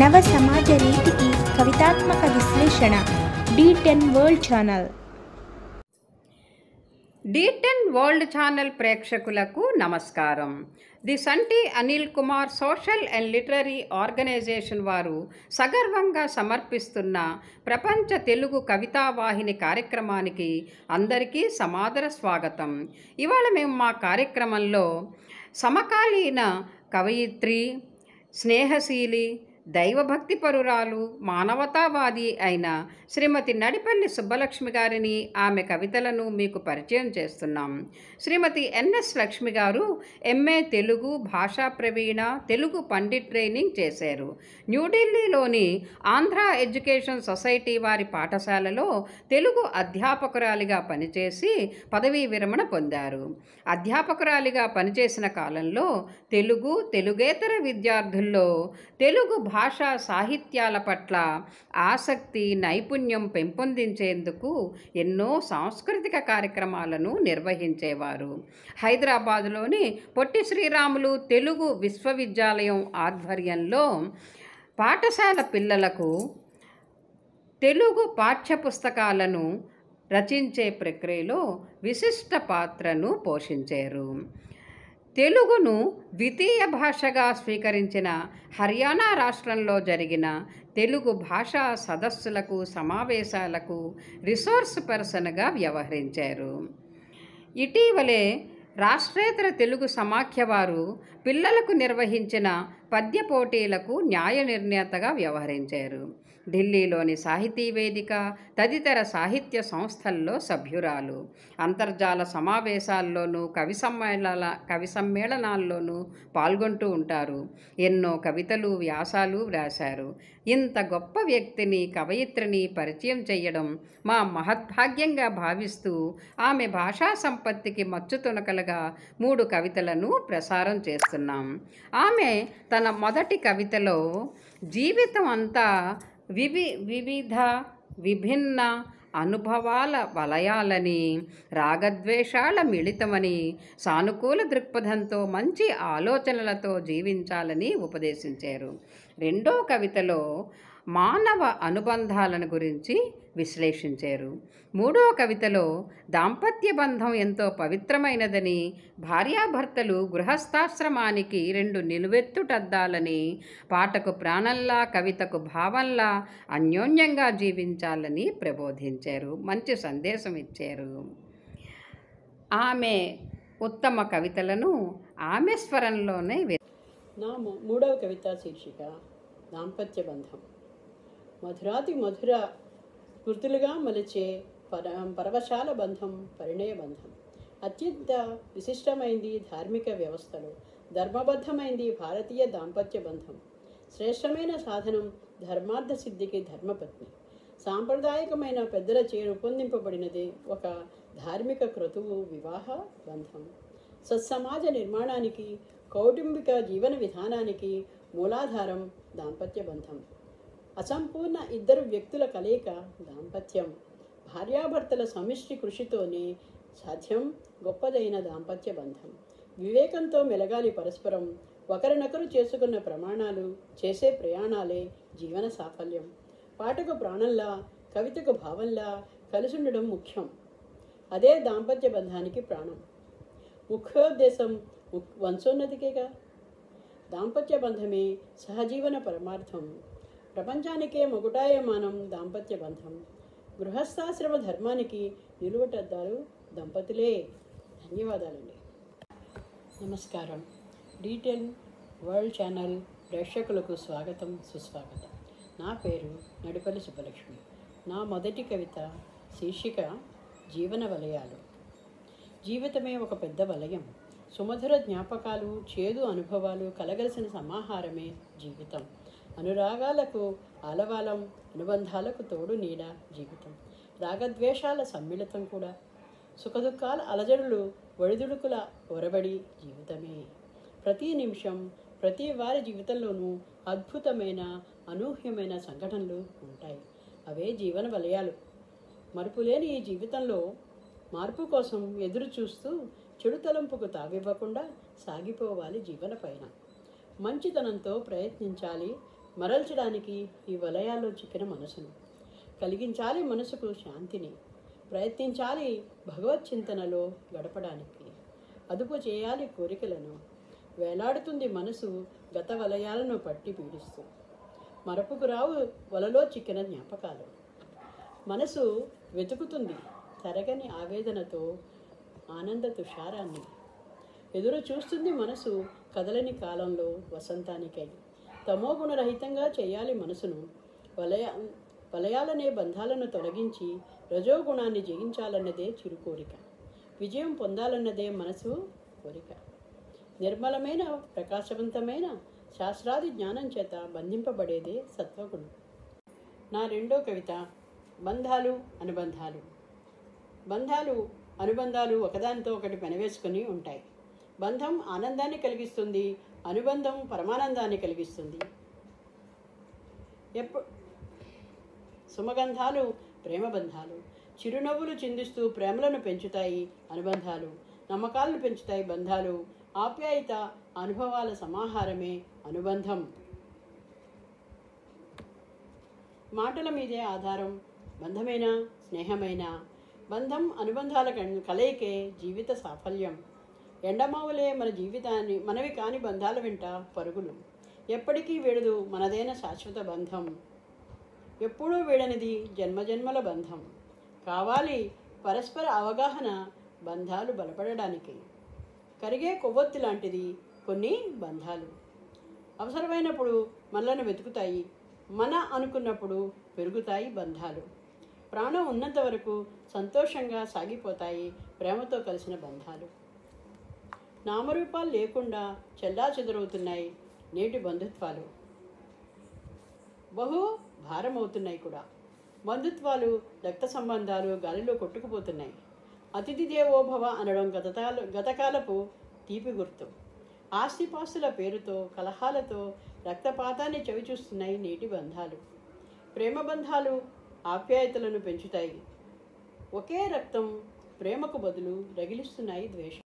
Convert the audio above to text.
నవ సమాజ రీతికి కవితాత్మక విశ్లేషణ D ten world channel. D ten world channel ప్రేక్షకులకు నమస్కారం. The Santi Anil Kumar social and literary organization వారు సగర్వంగా సమర్పిస్తున్న ప్రపంచ తెలుగు కవితా వాహిని కార్యక్రమానికి అందరికీ సమాదర స్వాగతం. ఇవాళ మేము మా కార్యక్రమంలో సమకాలీన కవయిత్రి స్నేహశీలి దైవభక్తి పరురాలు మానవతావాది అయిన శ్రీమతి నడిపల్లి సుబ్బలక్ష్మి గారిని ఆమె కవితలను మీకు పరిచయం చేస్తున్నాం. శ్రీమతి ఎన్ఎస్ లక్ష్మి గారు ఎంఏ తెలుగు భాషా ప్రవీణ తెలుగు పండిట్ ట్రైనింగ్ చేశారు. న్యూఢిల్లీలోని ఆంధ్ర ఎడ్యుకేషన్ సొసైటీ వారి పాఠశాలలో తెలుగు అధ్యాపకురాలిగా పనిచేసి పదవీ విరమణ పొందారు. అధ్యాపకురాలిగా పనిచేసిన కాలంలో తెలుగు తెలుగేతర విద్యార్థుల్లో తెలుగు భాషా సాహిత్యాల పట్ల ఆసక్తి నైపుణ్యం పెంపొందించేందుకు ఎన్నో సాంస్కృతిక కార్యక్రమాలను నిర్వహించేవారు. హైదరాబాదులోని పొట్టి శ్రీరాములు తెలుగు విశ్వవిద్యాలయం ఆధ్వర్యంలో పాఠశాల పిల్లలకు తెలుగు పాఠ్యపుస్తకాలను రచించే ప్రక్రియలో విశిష్ట పాత్రను పోషించారు. తెలుగును ద్వితీయ భాషగా స్వీకరించిన హర్యానా రాష్ట్రంలో జరిగిన తెలుగు భాషా సదస్సులకు సమావేశాలకు రిసోర్స్ పర్సన్గా వ్యవహరించారు. ఇటీవలే రాష్ట్రేతర తెలుగు సమాఖ్య వారు పిల్లలకు నిర్వహించిన పద్య పోటీలకు న్యాయ నిర్ణేతగా వ్యవహరించారు. ఢిల్లీలోని సాహితీ వేదిక తదితర సాహిత్య సంస్థల్లో సభ్యురాలు. అంతర్జాల సమావేశాల్లోనూ కవి సమ్మేళన కవి సమ్మేళనాల్లోనూ పాల్గొంటూ ఉంటారు. ఎన్నో కవితలు వ్యాసాలు వ్రాశారు. ఇంత గొప్ప వ్యక్తిని కవయిత్రిని పరిచయం చేయడం మా మహద్భాగ్యంగా భావిస్తూ ఆమె భాషా సంపత్తికి మచ్చుతునకలుగా మూడు కవితలను ప్రసారం చేస్తున్నాం. ఆమె తన మొదటి కవితలో జీవితం అంతా వివి వివిధ విభిన్న అనుభవాల వలయాలని రాగద్వేషాల మిళితమని సానుకూల దృక్పథంతో మంచి ఆలోచనలతో జీవించాలని ఉపదేశించారు. రెండో కవితలో మానవ అనుబంధాలను గురించి విశ్లేషించారు. మూడో కవితలో దాంపత్య బంధం ఎంతో పవిత్రమైనదని భార్యాభర్తలు గృహస్థాశ్రమానికి రెండు నిలువెత్తుటద్దాలని పాటకు ప్రాణంలా కవితకు భావంలా అన్యోన్యంగా జీవించాలని ప్రబోధించారు. మంచి సందేశం ఇచ్చారు. ఆమె ఉత్తమ కవితలను ఆమె స్వరంలోనే నా మూడవ కవిత శీర్షిక దాంపత్య బంధం. మధురాతి మధుర స్మృతులుగా మలిచే పర పరవశాల బంధం పరిణయ బంధం. అత్యంత విశిష్టమైంది ధార్మిక వ్యవస్థలో. ధర్మబద్ధమైంది భారతీయ దాంపత్య బంధం. శ్రేష్టమైన సాధనం ధర్మార్థ సిద్ధికి ధర్మపత్ని. సాంప్రదాయకమైన పెద్దలచే రూపొందింపబడినది ఒక ధార్మిక క్రతువు వివాహ బంధం. సత్సమాజ నిర్మాణానికి కౌటుంబిక జీవన విధానానికి మూలాధారం దాంపత్య బంధం. అసంపూర్ణ ఇద్దరు వ్యక్తుల కలయిక దాంపత్యం. భార్యాభర్తల సమిష్టి కృషితోనే సాధ్యం గొప్పదైన దాంపత్య బంధం. వివేకంతో మెలగాలి పరస్పరం ఒకరినొకరు చేసుకున్న ప్రమాణాలు చేసే ప్రయాణాలే జీవన సాఫల్యం. పాటకు ప్రాణంలా కవితకు భావంలా కలిసుండడం ముఖ్యం. అదే దాంపత్య బంధానికి ప్రాణం. ముఖ్యోద్దేశం వంశోన్నతికేగా దాంపత్య బంధమే సహజీవన పరమార్థం. ప్రపంచానికే మొగుటాయమానం దాంపత్య బంధం. గృహస్థాశ్రమ ధర్మానికి నిలువటద్దారు దంపతులే. ధన్యవాదాలండి. నమస్కారం. డీటెన్ వరల్డ్ ఛానల్ ప్రేక్షకులకు స్వాగతం సుస్వాగతం. నా పేరు నడిపల్లి సుబ్బలక్ష్మి. నా మొదటి కవిత శీర్షిక జీవన వలయాలు. జీవితమే ఒక పెద్ద వలయం. సుమధుర జ్ఞాపకాలు చేదు అనుభవాలు కలగలిసిన సమాహారమే జీవితం. అనురాగాలకు ఆలవాలం అనుబంధాలకు తోడు నీడ జీవితం. రాగద్వేషాల సమ్మిళితం కూడా. సుఖదుఖాల అలజడులు ఒడిదుడుకుల ఒరబడి జీవితమే. ప్రతి నిమిషం ప్రతి వారి జీవితంలోనూ అద్భుతమైన అనూహ్యమైన సంఘటనలు ఉంటాయి. అవే జీవన వలయాలు. మరుపులేని ఈ జీవితంలో మార్పు కోసం ఎదురు చూస్తూ చెడు తలంపుకు తావివ్వకుండా సాగిపోవాలి జీవన పైన మంచితనంతో ప్రయత్నించాలి మరల్చడానికి ఈ వలయాల్లో చిక్కిన మనసును. కలిగించాలి మనసుకు శాంతిని. ప్రయత్నించాలి భగవత్ చింతనలో గడపడానికి. అదుపు చేయాలి కోరికలను. వేలాడుతుంది మనసు గత వలయాలను పట్టి పీడిస్తూ. మరపుకు రావు వలలో చిక్కిన జ్ఞాపకాలు. మనసు వెతుకుతుంది తరగని ఆవేదనతో ఆనంద తుషారాన్ని. ఎదురు చూస్తుంది మనసు కదలని కాలంలో వసంతానికై. తమోగుణరహితంగా చేయాలి మనసును. వలయ వలయాలనే బంధాలను తొలగించి రజోగుణాన్ని జయించాలన్నదే చిరుకోరిక. విజయం పొందాలన్నదే మనసు కోరిక. నిర్మలమైన ప్రకాశవంతమైన శాస్త్రాది జ్ఞానం చేత బంధింపబడేదే సత్వగుణం. నా రెండో కవిత బంధాలు అనుబంధాలు. బంధాలు అనుబంధాలు ఒకదానితో ఒకటి పెనవేసుకుని ఉంటాయి. బంధం ఆనందాన్ని కలిగిస్తుంది అనుబంధం పరమానందాన్ని కలిగిస్తుంది. ఎప్పుడు సుమగంధాలు ప్రేమ బంధాలు చిరునవ్వులు చిందిస్తూ ప్రేమలను పెంచుతాయి అనుబంధాలు. నమ్మకాలను పెంచుతాయి బంధాలు. ఆప్యాయత అనుభవాల సమాహారమే అనుబంధం. మాటల మీదే ఆధారం బంధమైన స్నేహమైన? బంధం అనుబంధాల కలయికే జీవిత సాఫల్యం. ఎండమావులే మన జీవితాన్ని మనవి కాని బంధాల వెంట పరుగులు. ఎప్పటికీ వీడదు మనదైన శాశ్వత బంధం. ఎప్పుడూ వీడనిది జన్మజన్మల బంధం. కావాలి పరస్పర అవగాహన బంధాలు బలపడడానికి. కరిగే కొవ్వొత్తి లాంటిది కొన్ని బంధాలు. అవసరమైనప్పుడు మనలను వెతుకుతాయి మన అనుకున్నప్పుడు పెరుగుతాయి బంధాలు. ప్రాణం ఉన్నంత వరకు సంతోషంగా సాగిపోతాయి ప్రేమతో కలిసిన బంధాలు. నామరూపాలు లేకుండా చెల్లా చెదరవుతున్నాయి నేటి బంధుత్వాలు. బహు భారమవుతున్నాయి కూడా. బంధుత్వాలు రక్త సంబంధాలు గాలిలో కొట్టుకుపోతున్నాయి. అతిథి దేవోభవ అనడం గతకాల గతకాలపు తీపి గుర్తు. ఆస్తిపాస్తుల పేరుతో కలహాలతో రక్తపాతాన్ని చవిచూస్తున్నాయి నేటి బంధాలు. ప్రేమ బంధాలు ఆప్యాయతలను పెంచుతాయి. ఒకే రక్తం ప్రేమకు బదులు రగిలిస్తున్నాయి ద్వేషం